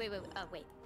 Wait, wait. Oh, wait.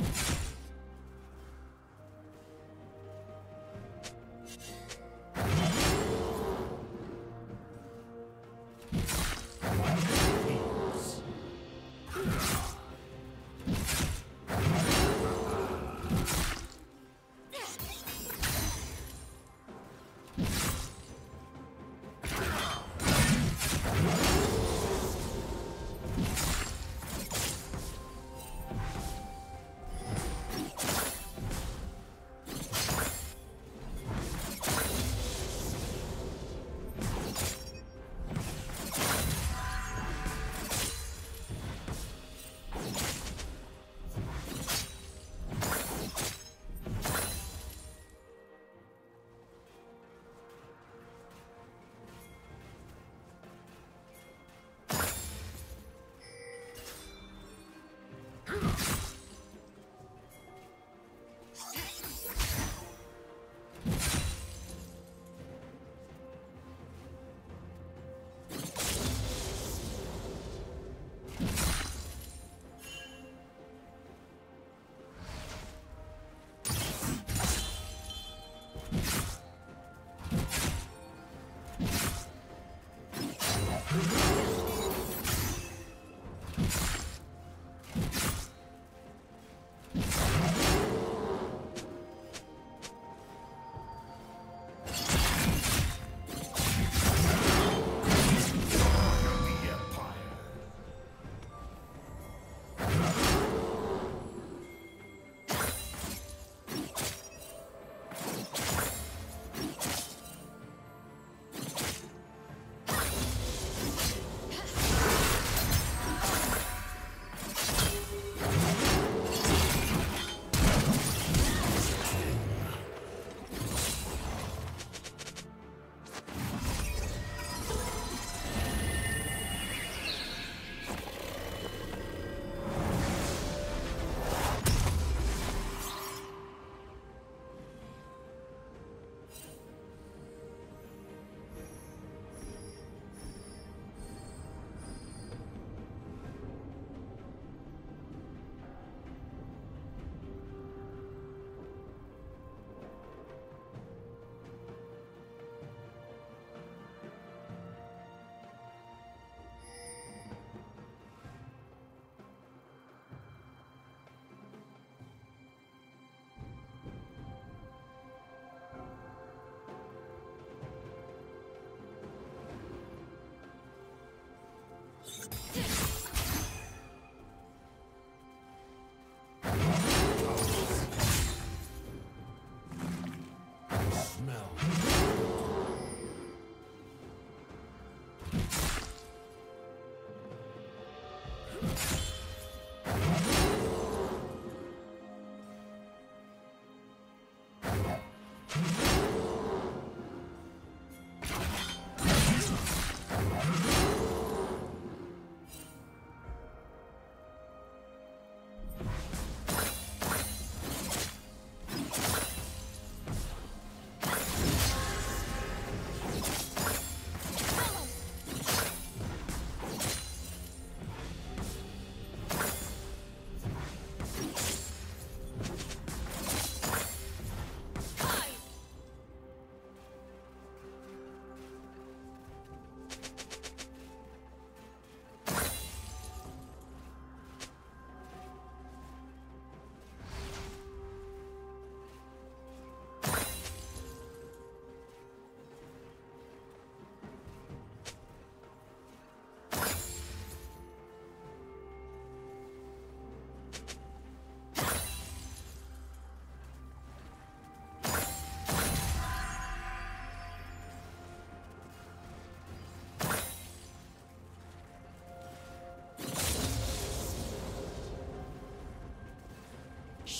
you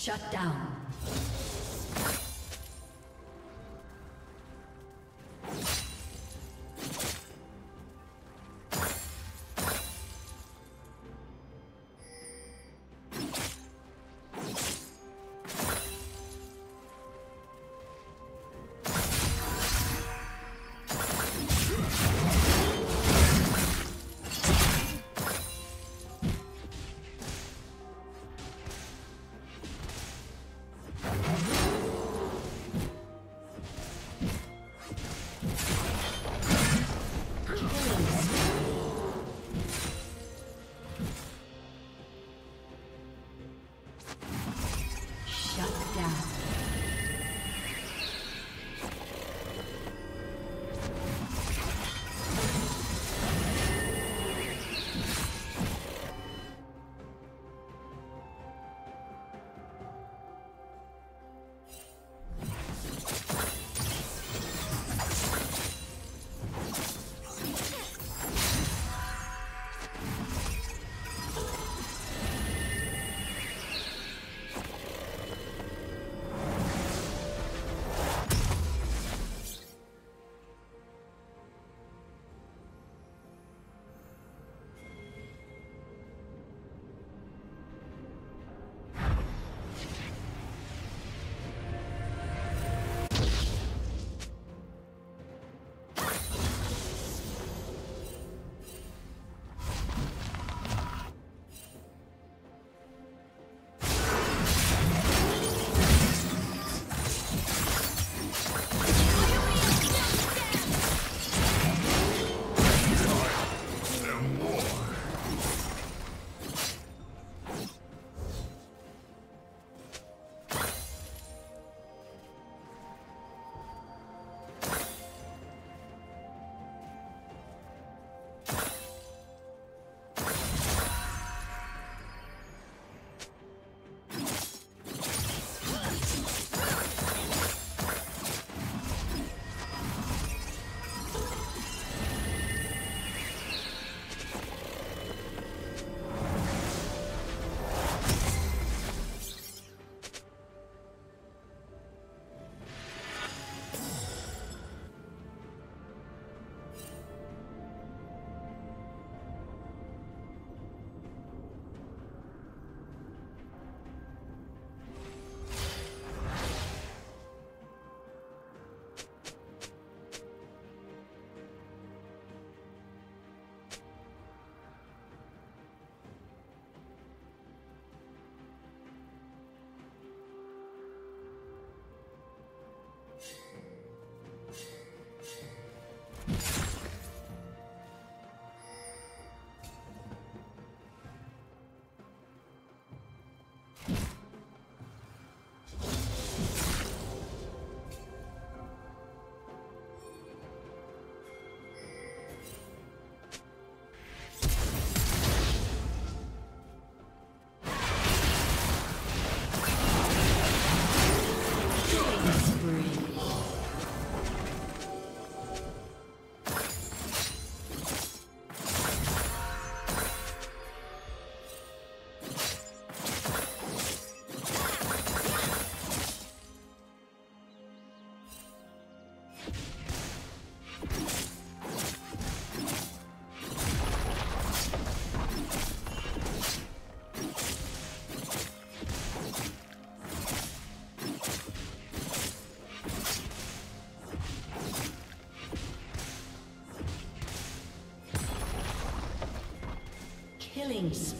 Shut down. Killing spree.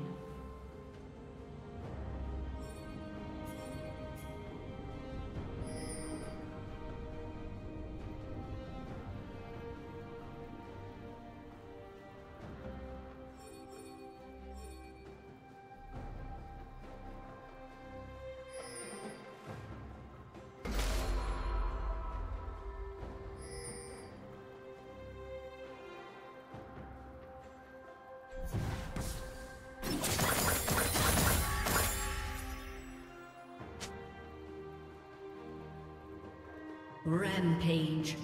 Rampage.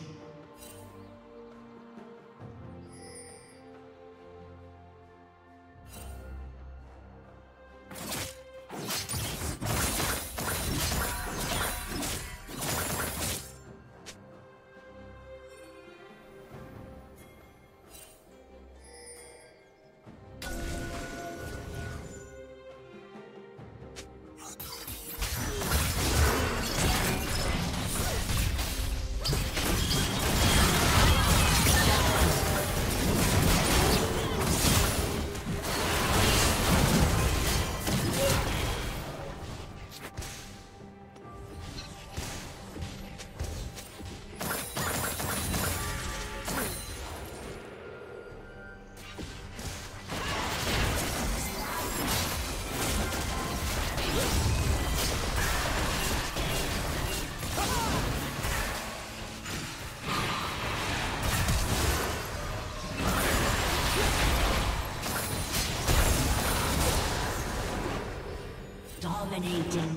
Dominating.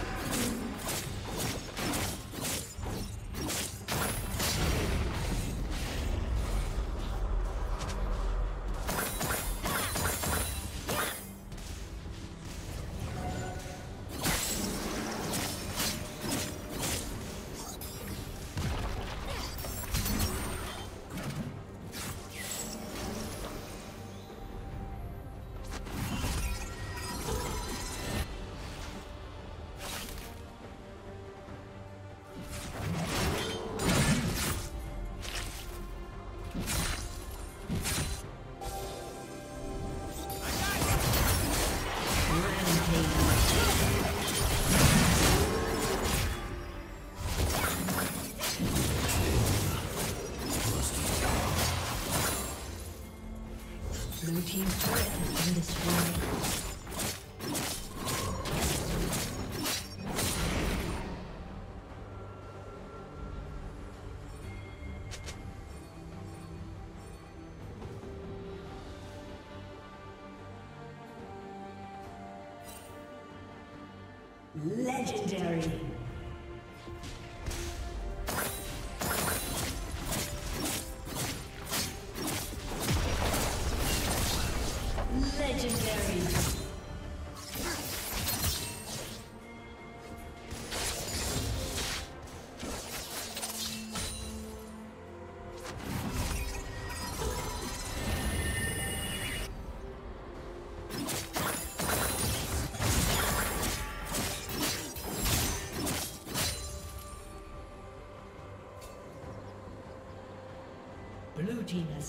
Legendary.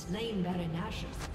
Slain Baron Nashor.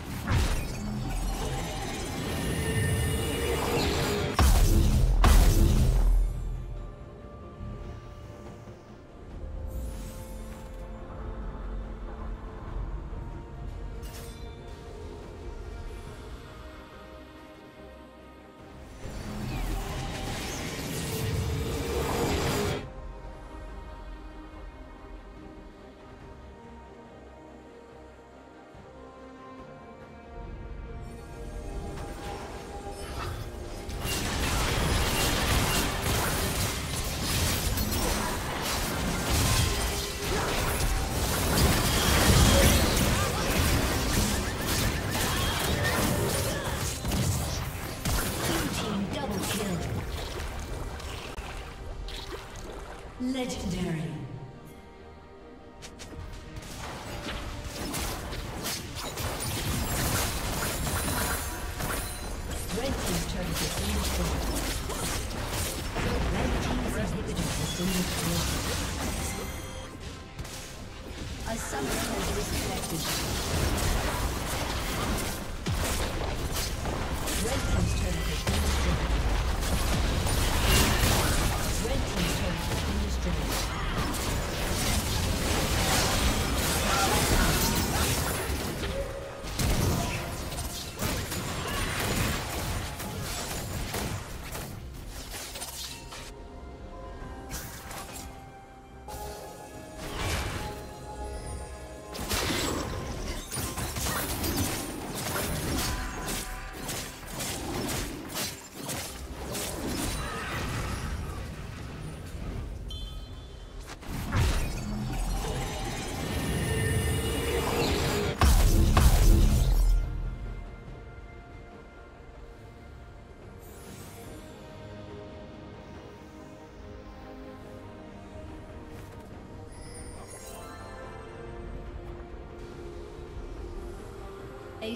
Legendary.